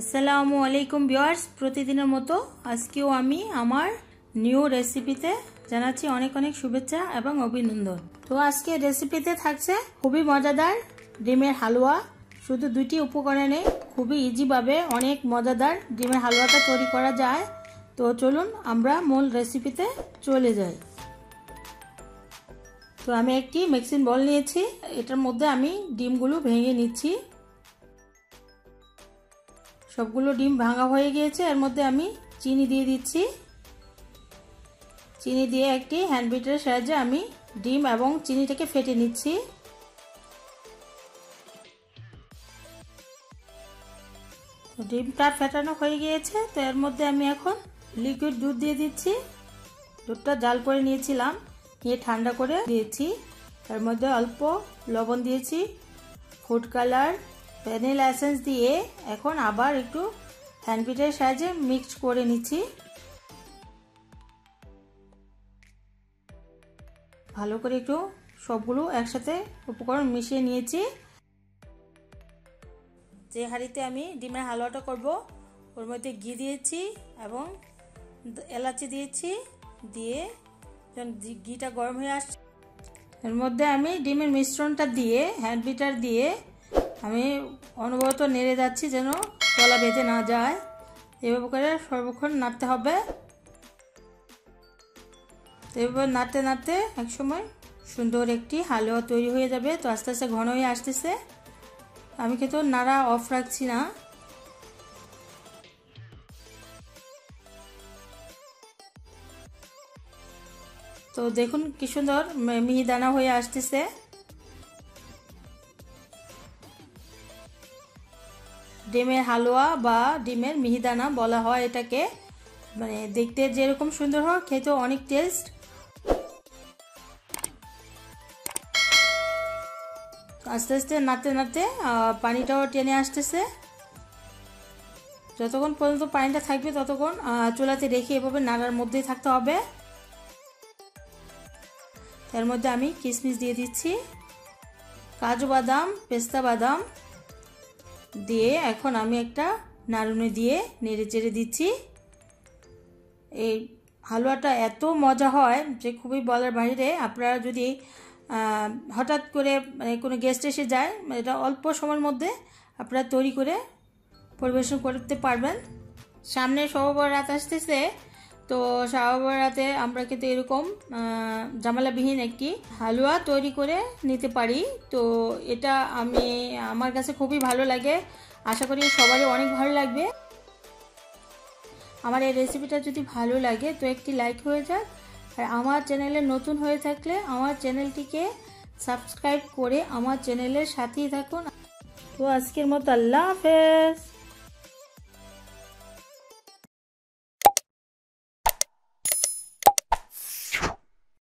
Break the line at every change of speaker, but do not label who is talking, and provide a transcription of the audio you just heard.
আসসালামু আলাইকুম ভিউয়ার্স। প্রতিদিনের মতো আজকেও আমি আমার নিউ রেসিপিতে জানাচ্ছি অনেক অনেক শুভেচ্ছা এবং অভিনন্দন। তো আজকে রেসিপিতে থাকছে খুবই মজাদার ডিমের হালুয়া। শুধু দুইটি উপকরণে খুবই ইজিভাবে অনেক মজাদার ডিমের হালুয়াটা তৈরি করা যায়। তো চলুন আমরা মূল রেসিপিতে চলে যাই। তো আমি একটি মিক্সিং বল নিয়েছি। এটার মধ্যে আমি ডিমগুলো ভেঙে নিচ্ছি। সবগুলো ডিম ভাঙা হয়ে গিয়েছে। এর মধ্যে আমি চিনি দিয়ে দিচ্ছি। চিনি দিয়ে একটি হ্যান্ড বিটারের সাহায্যে আমি ডিম এবং চিনিটাকে ফেটে নিচ্ছি। ডিমটা ফেটানো হয়ে গিয়েছে। তো এর মধ্যে আমি এখন লিকুইড দুধ দিয়ে দিচ্ছি। দুধটা জাল করে নিয়েছিলাম। নিয়ে ঠান্ডা করে দিয়েছি। এর মধ্যে অল্প লবণ দিয়েছি। ফুড কালার ভ্যানিলা এসেন্স দিয়ে এখন আবার একটু হ্যান্ডপিটের সাহায্যে মিক্স করে নিচ্ছি। ভালো করে একটু সবগুলো একসাথে উপকরণ মিশিয়ে নিয়েছি। যে হাঁড়িতে আমি ডিমের হালুয়াটা করব, ওর মধ্যে ঘি দিয়েছি এবং এলাচি দিয়েছি, দিয়ে যখন ঘিটা গরম হয়ে আসছে, এর মধ্যে আমি ডিমের মিশ্রণটা দিয়ে হ্যান্ড বিটার দিয়ে আমি অনবরত নেড়ে যাচ্ছি যেন তলা বেঁধে না যায়। এভাবে করে সর্বক্ষণ নাড়তে হবে। এভাবে নাড়তে নাড়তে একসময় সুন্দর একটি হালুয়া তৈরি হয়ে যাবে। তো আস্তে আস্তে ঘন হয়ে আসতেছে। আমি কিন্তু নাড়া অফ রাখছি না। তো দেখুন কি সুন্দর মিহিদানা হয়ে আসতেছে। ডিমের হালুয়া বা ডিমের মিহিদানা বলা হয় এটাকে। মানে দেখতে যেরকম সুন্দর হয়, খেতেও অনেক টেস্ট আস্তে আস্তে নাড়তে নাড়তে পানিটাও টেনে আসতেছে। যতক্ষণ পর্যন্ত পানিটা থাকবে ততক্ষণ চুলাতে রেখে এভাবে নাড়ার মধ্যেই থাকতে হবে। তার মধ্যে আমি কিশমিশ দিয়ে দিচ্ছি। কাজু বাদাম, পেস্তা বাদাম দিয়ে এখন আমি একটা নাড়ুনি দিয়ে নেড়ে চেড়ে দিচ্ছি। এই হালুয়াটা এত মজা হয় যে খুবই বলার বাইরে আপনারা যদি হঠাৎ করে মানে কোনো গেস্ট এসে যায় মানে এটা অল্প সময়ের মধ্যে আপনারা তৈরি করে পরিবেশন করতে পারবেন। সামনে সহবরাত আসতেছে। তো রাতে আমরা কিন্তু এরকম জামালাবিহীন একটি হালুয়া তৈরি করে নিতে পারি। তো এটা আমি, আমার কাছে খুবই ভালো লাগে। আশা করি সবারই অনেক ভালো লাগবে। আমার এই রেসিপিটা যদি ভালো লাগে, তো একটি লাইক হয়ে যাক। আর আমার চ্যানেলে নতুন হয়ে থাকলে আমার চ্যানেলটিকে সাবস্ক্রাইব করে আমার চ্যানেলের সাথেই থাকুন। তো আজকের মতো আল্লাহ হাফেজ।